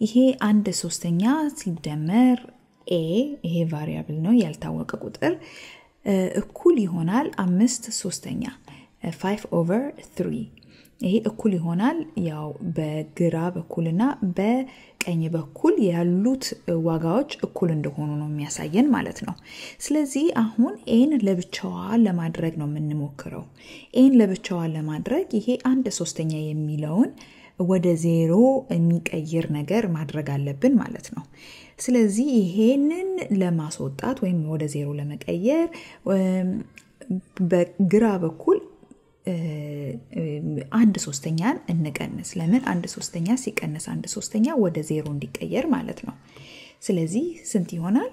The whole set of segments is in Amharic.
ይሄ አንድ ሶስተኛ ሲደመር A ይሄ variable ነው ያልታወቀ ቁጥር እኩል ይሆናል አምስት ሶስተኛ five over three ይሄ እኩል ይሆናል ያው በግራ በኩልና በቀኝ በኩል ያሉት ዋጋዎች እኩል እንደሆኑ ነው የሚያሳየን ማለት ነው። ስለዚህ አሁን A ን ለብቻዋ ለማድረግ ነው የምንሞክረው። A ን ለብቻዋ ለማድረግ ይሄ አንድ ሶስተኛ የሚለውን ወደ ዜሮ የሚቀይር ነገር ማድረግ አለብን ማለት ነው። ስለዚህ ይሄንን ለማስወጣት ወይም ወደ ዜሮ ለመቀየር በግራ በኩል አንድ ሶስተኛን እንቀንስ። ለምን አንድ ሶስተኛ ሲቀንስ አንድ ሶስተኛ ወደ ዜሮ እንዲቀየር ማለት ነው። ስለዚህ ስንት ይሆናል?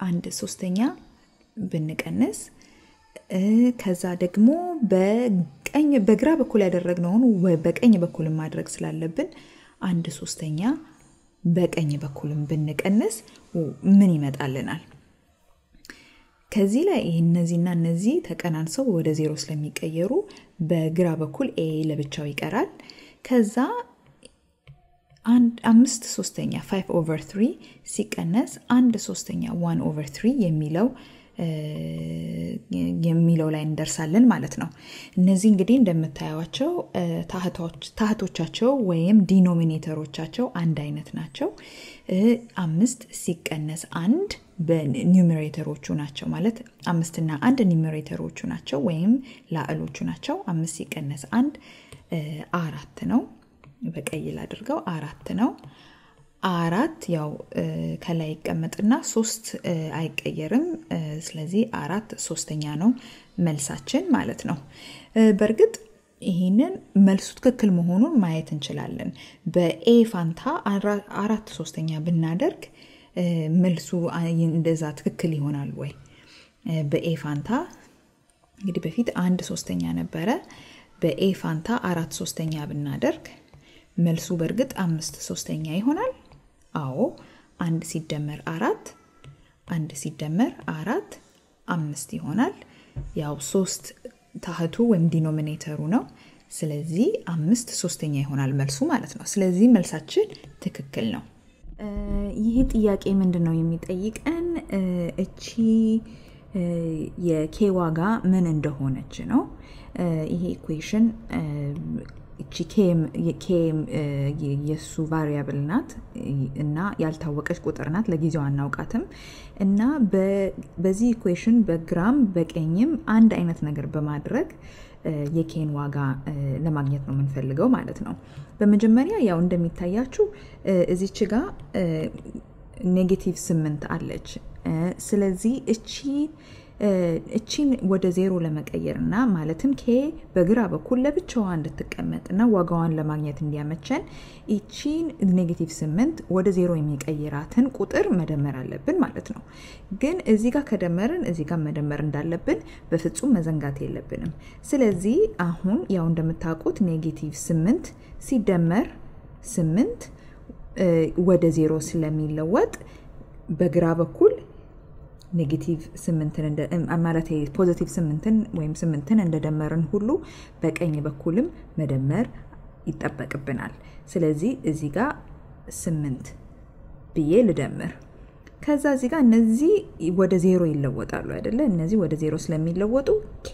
አንድ ሶስተኛ ብንቀንስ ከዛ ደግሞ በቀኝ በግራ በኩል ያደረግነውን በቀኝ በኩልም ማድረግ ስላለብን አንድ ሶስተኛ በቀኝ በኩልም ብንቀንስ ምን ይመጣልናል? ከዚህ ላይ እነዚህና እነዚህ ተቀናንሰው ወደ ዜሮ ስለሚቀየሩ በግራ በኩል A ለብቻው ይቀራል። ከዛ አምስት ሶስተኛ five over three ሲቀነስ አንድ ሶስተኛ one over three የሚለው የሚለው ላይ እንደርሳለን ማለት ነው። እነዚህ እንግዲህ እንደምታዩቸው ታህቶቻቸው ወይም ዲኖሚኔተሮቻቸው አንድ አይነት ናቸው። አምስት ሲቀነስ አንድ በኒውሜሬተሮቹ ናቸው ማለት አምስትና አንድ ኒውሜሬተሮቹ ናቸው ወይም ላዕሎቹ ናቸው። አምስት ሲቀነስ አንድ አራት ነው። በቀይ ላድርገው አራት ነው። አራት ያው ከላይ ይቀመጥና ሶስት አይቀየርም። ስለዚህ አራት ሶስተኛ ነው መልሳችን ማለት ነው። በእርግጥ ይህንን መልሱ ትክክል መሆኑን ማየት እንችላለን። በኤ ፋንታ አራት ሶስተኛ ብናደርግ መልሱ እንደዛ ትክክል ይሆናል ወይ? በኤ ፋንታ እንግዲህ በፊት አንድ ሶስተኛ ነበረ። በኤ ፋንታ አራት ሶስተኛ ብናደርግ መልሱ በእርግጥ አምስት ሶስተኛ ይሆናል። አዎ አንድ ሲደመር አራት አንድ ሲደመር አራት አምስት ይሆናል። ያው ሶስት ታህቱ ወይም denominator ኡ ነው። ስለዚህ አምስት ሶስተኛ ይሆናል መልሱ ማለት ነው። ስለዚህ መልሳችን ትክክል ነው። ይህ ጥያቄ ምንድን ነው የሚጠይቀን? እቺ የ K ዋጋ ምን እንደሆነች ነው። ይሄ equation እቺ K የእሱ variable ናት እና ያልታወቀች ቁጥር ናት። ለጊዜው አናውቃትም እና በዚህ equation በግራም በቀኝም አንድ አይነት ነገር በማድረግ የ K ን ዋጋ ለማግኘት ነው የምንፈልገው ማለት ነው። በመጀመሪያ ያው እንደሚታያችሁ እዚች ጋ negative ስምንት አለች። ስለዚህ እቺ እቺን ወደ ዜሮ ለመቀየር እና ማለትም K በግራ በኩል ለብቻዋ እንድትቀመጥ እና ዋጋዋን ለማግኘት እንዲያመቸን ይቺን negative ስምንት ወደ ዜሮ የሚቀይራትን ቁጥር መደመር አለብን ማለት ነው። ግን እዚህ ጋር ከደመርን እዚህ ጋር መደመር እንዳለብን በፍጹም መዘንጋት የለብንም። ስለዚህ አሁን ያው እንደምታውቁት negative ስምንት ሲደመር ስምንት ወደ ዜሮ ስለሚለወጥ በግራ በኩል negative ስምንትን ማለት positive ስምንትን ወይም ስምንትን እንደደመርን ሁሉ በቀኝ በኩልም መደመር ይጠበቅብናል። ስለዚህ እዚህ ጋር ስምንት ብዬ ልደምር። ከዛ እዚህ ጋር እነዚህ ወደ ዜሮ ይለወጣሉ አይደለ? እነዚህ ወደ ዜሮ ስለሚለወጡ K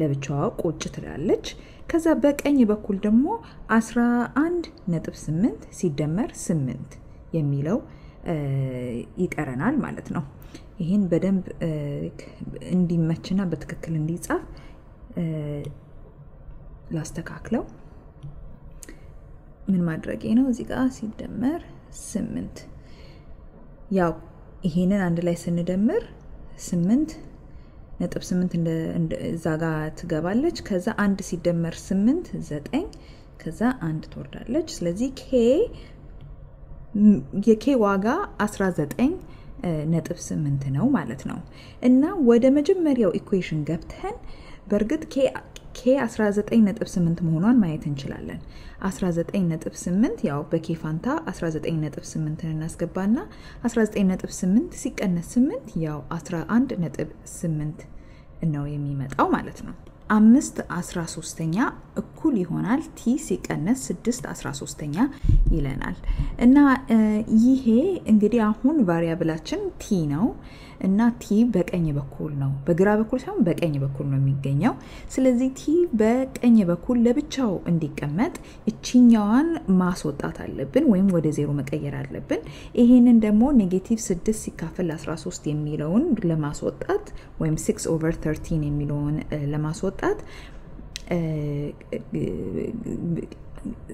ለብቻዋ ቁጭ ትላለች። ከዛ በቀኝ በኩል ደግሞ 11 ነጥብ 8 ሲደመር 8 የሚለው ይቀረናል ማለት ነው። ይህን በደንብ እንዲመችና በትክክል እንዲጻፍ ላስተካክለው። ምን ማድረጌ ነው? እዚህ ጋር ሲደመር ስምንት ያው ይሄንን አንድ ላይ ስንደምር ስምንት ነጥብ ስምንት እዛ ጋር ትገባለች። ከዛ አንድ ሲደመር ስምንት ዘጠኝ ከዛ አንድ ትወርዳለች። ስለዚህ K የ K ዋጋ 19 ነጥብ ስምንት ነው ማለት ነው። እና ወደ መጀመሪያው equation ገብተን በእርግጥ K 19 ነጥብ 8 መሆኗን ማየት እንችላለን። 19 ነጥብ 8 ያው በ K ፋንታ 19 ነጥብ 8 እናስገባና 19 ነጥብ 8 ሲቀነስ 8 ያው 11 ነጥብ 8 ነው የሚመጣው ማለት ነው። አምስት 13ኛ እኩል ይሆናል። T ሲቀነስ 6 13ኛ ይለናል። እና ይሄ እንግዲህ አሁን variable ኣችን T ነው። እና T በቀኝ በኩል ነው። በግራ በኩል ሳይሆን በቀኝ በኩል ነው የሚገኘው። ስለዚህ T በቀኝ በኩል ለብቻው እንዲቀመጥ እችኛዋን ማስወጣት አለብን ወይም ወደ ዜሮ መቀየር አለብን። ይሄንን ደግሞ negative 6 ሲካፈል 13 የሚለውን ለማስወጣት ወይም 6 over 13 የሚለውን ለማስወጣት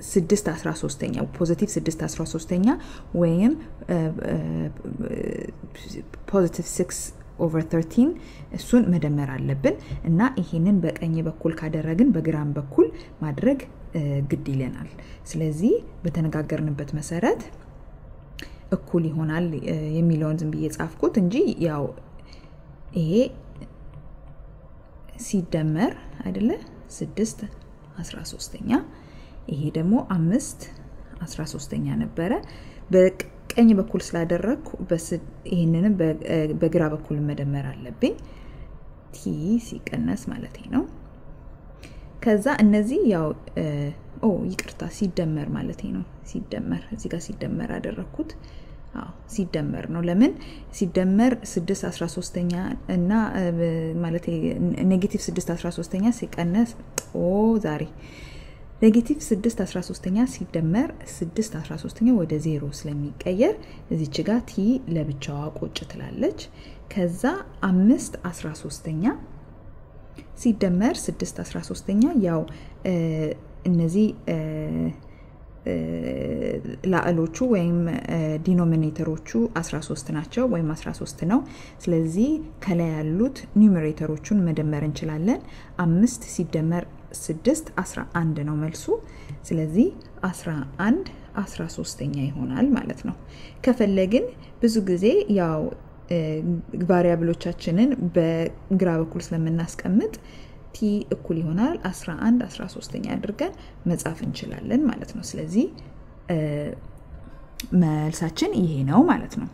ስድስት አስራ ሶስተኛ positive ስድስት አስራ ሶስተኛ ወይም positive six over 13 እሱን መደመር አለብን እና ይሄንን በቀኝ በኩል ካደረግን በግራም በኩል ማድረግ ግድ ይለናል። ስለዚህ በተነጋገርንበት መሰረት እኩል ይሆናል የሚለውን ዝም ብዬ ጻፍኩት እንጂ ያው ይሄ ሲደመር አይደለ ስድስት አስራ ሶስተኛ። ይሄ ደግሞ አምስት አስራ ሶስተኛ ነበረ። በቀኝ በኩል ስላደረግኩ ይህንንም በግራ በኩል መደመር አለብኝ። ቲ ሲቀነስ ማለት ነው። ከዛ እነዚህ ያው ኦ ይቅርታ ሲደመር ማለት ነው። ሲደመር እዚህ ጋር ሲደመር አደረግኩት ሲደመር ነው። ለምን? ሲደመር 6 13ኛ እና ማለት negative 6 13ኛ ሲቀነስ ኦ sorry negative 6 13ኛ ሲደመር 6 13ኛ ወደ ዜሮ ስለሚቀየር እዚች ጋ T ለብቻዋ ቁጭ ትላለች። ከዛ አምስት 13ኛ ሲደመር 6 13ኛ ያው እነዚህ ላዕሎቹ ወይም ዲኖሚኔተሮቹ 13 ናቸው ወይም 13 ነው። ስለዚህ ከላይ ያሉት ኒውሜሬተሮቹን መደመር እንችላለን። አምስት ሲደመር 6 11 ነው መልሱ። ስለዚህ 11 13ኛ ይሆናል ማለት ነው። ከፈለግን ብዙ ጊዜ ያው ቫሪያብሎቻችንን በግራ በኩል ስለምናስቀምጥ ቲ እኩል ይሆናል። 11 13ኛ አድርገን መጻፍ እንችላለን ማለት ነው። ስለዚህ መልሳችን ይሄ ነው ማለት ነው